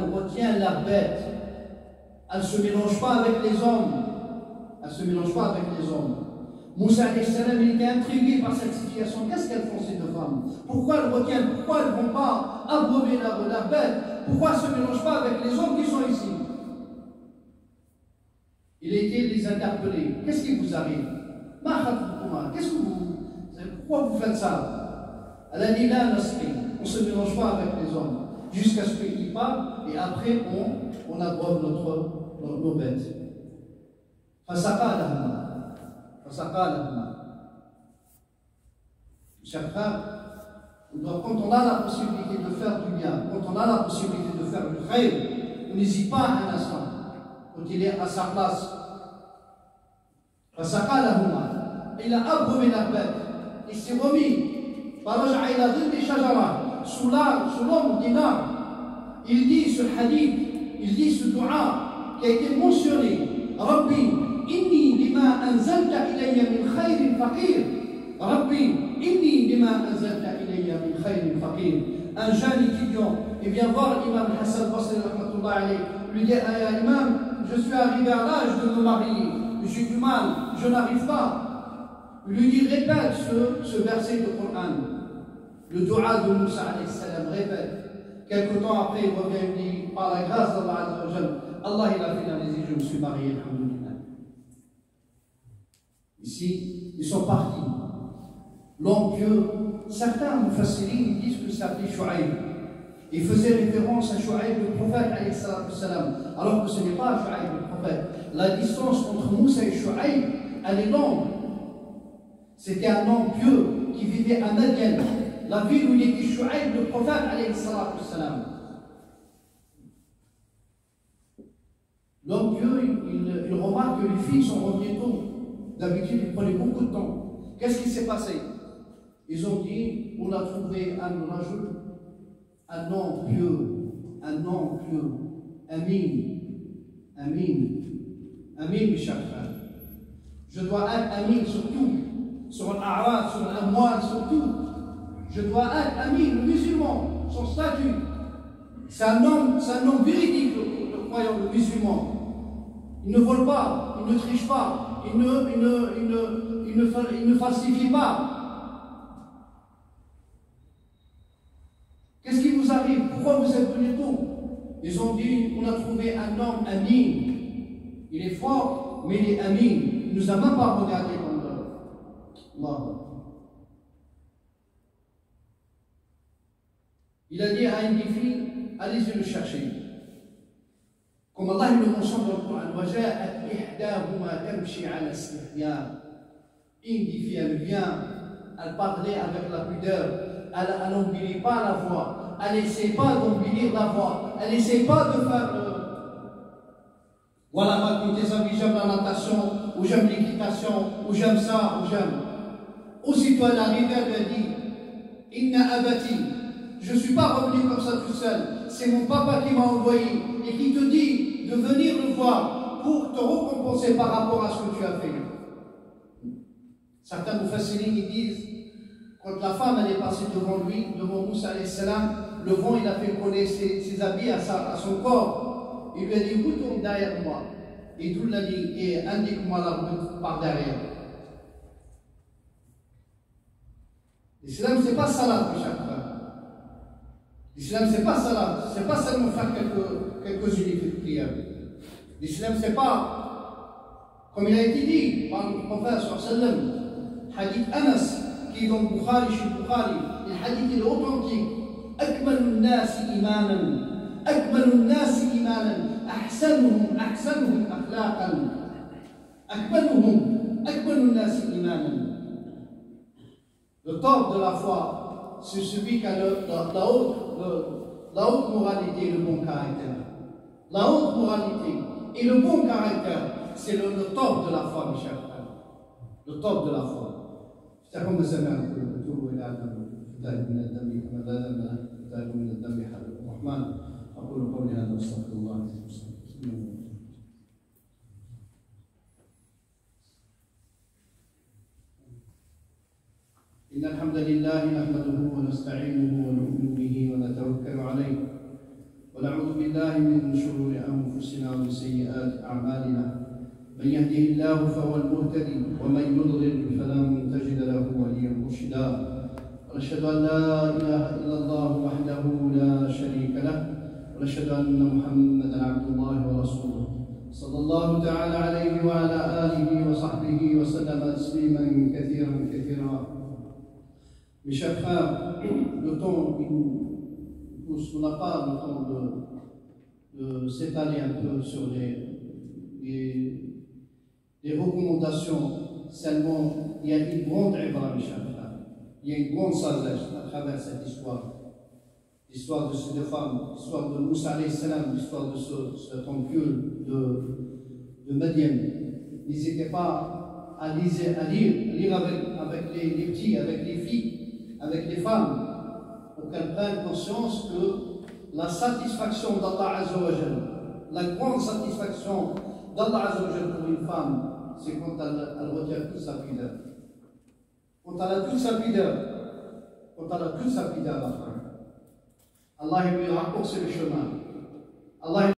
elle retient la bête. Elle ne se mélange pas avec les hommes. Elle ne se mélange pas avec les hommes. Moussa il était intrigué par cette situation. Qu'est-ce qu'elles font ces deux femmes? Pourquoi elles retiennent Pourquoi elles ne vont pas abreuver la, bête? Pourquoi elles ne se mélangent pas avec les hommes qui sont ici? Il a été les interpeller. Qu'est-ce qui vous arrive? Qu'est-ce que vous. Pourquoi vous faites ça? Elle a dit là, on ne se mélange pas avec les hommes. Jusqu'à ce qu'ils partent, et après on, on abreuve notre, nos, nos bêtes. Chers frères, quand on a la possibilité de faire du bien, quand on a la possibilité de faire du rêve, on n'hésite pas un instant quand il est à sa place. Il a abreuvé la bête, il s'est remis. sous l'ombre d'un arbre. Il dit ce hadith, il dit ce dua qui a été mentionné. Rabbi, inni lima anzalta ilayya min khayrin faqir. Rabbi, inni lima anzalta ilayya min khayrin faqir. Un jeune étudiant, il vient voir l'imam Hassan Basri lui dit ah, Imam, je suis arrivé à l'âge de me marier, j'ai du mal, je n'arrive pas. Il lui dit Répète ce, ce verset de Coran. Le dua de Moussa répète. Quelque temps après, il revient et dit Par la grâce d'Allah, Allah il a finalisé, je me suis marié, Ici, ils sont partis. L'homme pieux, certains Mufassirin disent que s'appelait Shu'aib. Il faisait référence à Shu'aib le prophète, alors que ce n'est pas Shu'aib le prophète. La distance entre Moussa et Shu'aib, elle est longue. C'était un homme pieux qui vivait à Madian, la ville où il était Shu'aib, le prophète, alayhi salam. L'homme Dieu, il, remarque que les filles sont revenues tôt. D'habitude, il prenait beaucoup de temps. Qu'est-ce qui s'est passé? Ils ont dit on a trouvé un rajou, un homme pieux, un homme pieux, Amin, Amin, Amin, frères. Je dois être Amin sur tout, sur l'Arab, sur l'Amwal, sur tout. Je dois être ami, le musulman, son statut. C'est un homme, c'est véridique, le, croyant, le musulman. Il ne vole pas, il ne triche pas, il ne, il ne, il ne, il falsifie pas. Qu'est-ce qui vous arrive? Pourquoi vous êtes venus tôt Ils ont dit on a trouvé un homme ami. Il est fort, mais il est ami. Il nous a même pas regardé comme. Il a dit à une allez-y le chercher. Comme Allah le mentionne dans le Coran, Une des filles, elle vient, elle parlait avec la pudeur, elle n'embellit pas la voix, elle n'essaie pas d'embellir la voix, elle n'essaie pas de faire le. Voilà, ma tes amis, j'aime la natation, ou j'aime l'équitation, ou j'aime ça, ou j'aime. Aussitôt elle arrive, elle lui dit Inna abati, je ne suis pas revenu comme ça tout seul. C'est mon papa qui m'a envoyé et qui te dit de venir le voir pour te récompenser par rapport à ce que tu as fait. Certains mufassirin ils disent quand la femme elle est passée devant lui, devant Moussa salam, le vent il a fait coller ses, habits à, son corps. Il lui a dit retourne derrière moi. Et tout l'a dit et indique-moi la route par derrière. L'islam c'est pas chers frères. L'islam, c'est pas ça c'est pas seulement faire quelques, quelques unités de prière. L'islam, c'est pas, comme il a été dit par le prophète sallam, hadith Anas, qui est dans Bukhari, chez Bukhari, le hadith est authentique. أكمل الناس إيمانا أكمل الناس إيمانا أحسنهم أحسنهم أخلاقا أكملهم أكمل الناس إيمانا Le top de la foi c'est celui qui a le, la, la, haute, le, la haute moralité et le bon caractère. La haute moralité et le bon caractère, c'est le, le, top de la foi, mes chers frères. Le top de la foi. افتحوا مسامعكم وتوبوا إلى من الذنب كما لا من الذنب الرحمن إن الحمد لله نحمده ونستعينه ونؤمن به ونتوكل عليه. ونعوذ بالله من شرور أنفسنا ومن سيئات أعمالنا. من يهده الله فهو المهتدي ومن يضلل فلن تجد له وليا مرشدا. ونشهد أن لا إله إلا الله وحده لا شريك له. ونشهد أن محمدا عبد الله ورسوله. صلى الله تعالى عليه وعلى آله وصحبه وسلم تسليما كثيرا كثيرا. Mes chers frères, le temps pousse, on n'a pas le temps de, s'étaler un peu sur les, recommandations. Seulement, il y a une grande ibra, mes chers frères. Il y a une grande sagesse à travers cette histoire. L'histoire de ces deux femmes, l'histoire de Moussa salam, l'histoire de ce, cet oncle de, de Madian. N'hésitez pas à lire, à lire, à lire avec, les, les petits, avec les avec les femmes pour qu'elles prennent conscience que la satisfaction d'Allah Azzawajal, la grande satisfaction d'Allah Azzawajal pour une femme, c'est quand elle, retient toute sa pudeur. Quand elle a toute sa pudeur, quand elle a toute sa pudeur, Allah lui raccourci le chemin. Allah